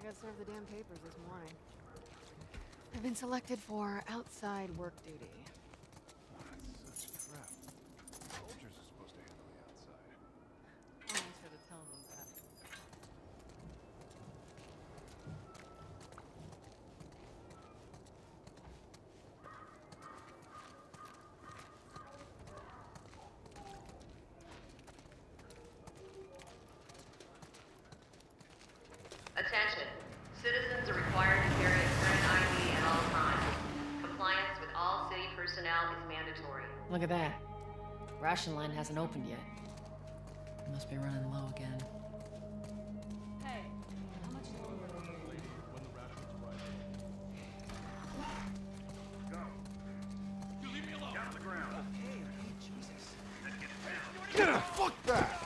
I got served the damn papers this morning. I've been selected for outside work duty. That's such crap. Soldiers are supposed to handle the outside. Almost had to tell them that. Attention. Citizens are required to carry a current ID at all times. Compliance with all city personnel is mandatory. Look at that. Ration line hasn't opened yet. Must be running low again. Hey, how much? Get a fuck that!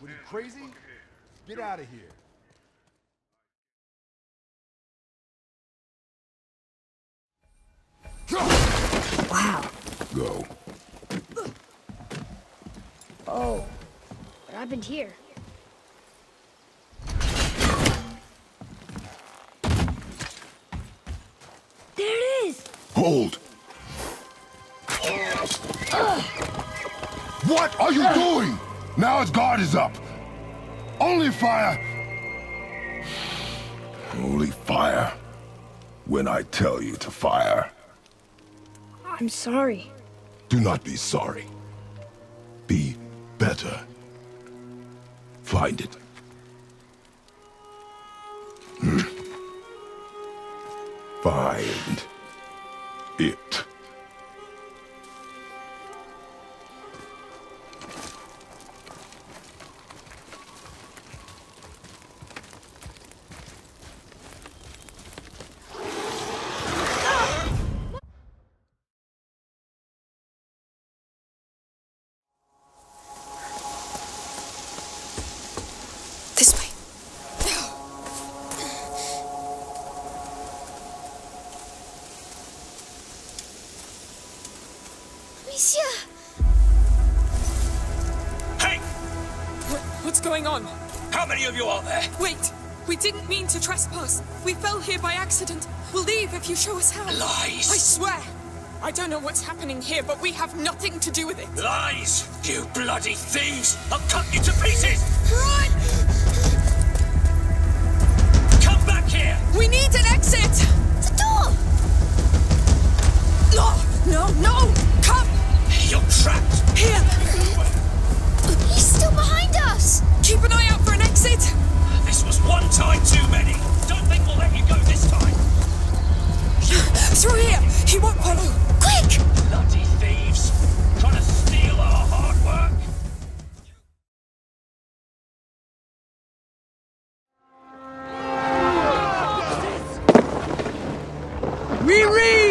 What are you crazy? Get out of here. Go. Oh, what happened here? There it is! Hold! What are you doing? Now his guard is up. Only fire. Only fire. When I tell you to fire. I'm sorry. Do not be sorry. Be better. Find it. Hmm. Find Hey! What's going on? How many of you are there? Wait! We didn't mean to trespass. We fell here by accident. We'll leave if you show us how. Lies! I swear! I don't know what's happening here, but we have nothing to do with it. Lies! You bloody thieves! I'll cut you to pieces! Run! Come back here! We need an exit! The door! No! No, no! Come! You're trapped! Here! He's still behind us! Keep an eye out for an exit! This was one time too many! Don't think we'll let you go this time! Through here! He won't follow! Quick! Bloody thieves! Trying to steal our hard work! We leave!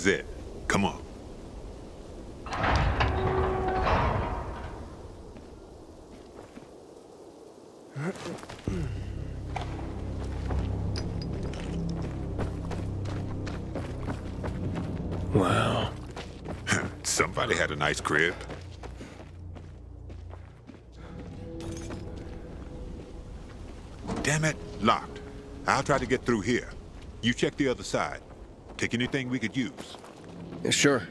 Is it. Come on. Wow. Somebody had a nice crib. Damn it, locked. I'll try to get through here. You check the other side. Take anything we could use. Sure.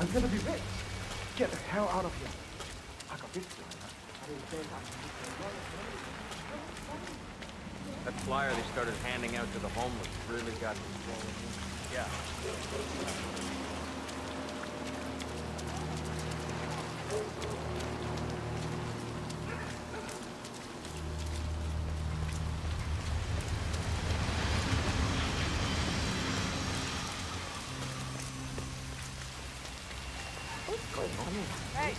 I'm gonna be rich. Get the hell out of here. I got this guy. That flyer they started handing out to the homeless really got me swollen. Yeah. Hey.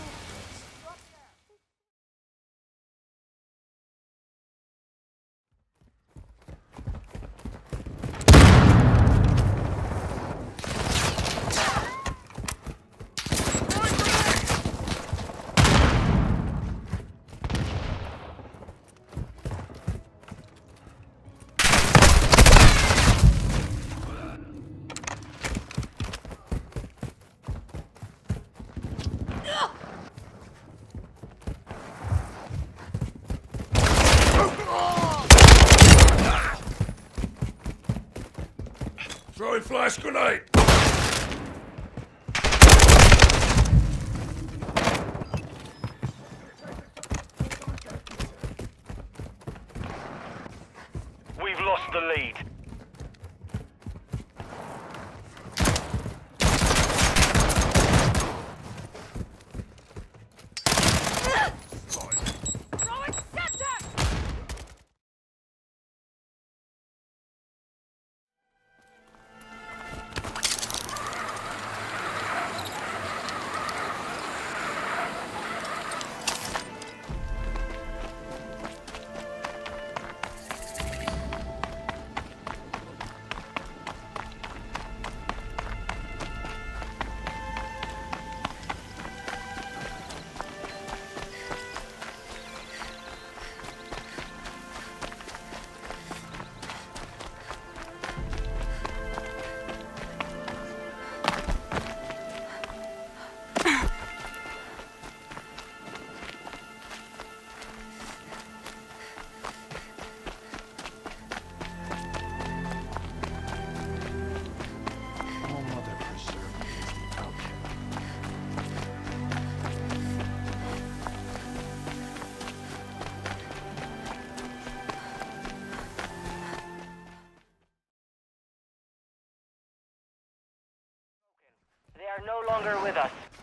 Throwing flash grenade! We've lost the lead. Are no longer with us.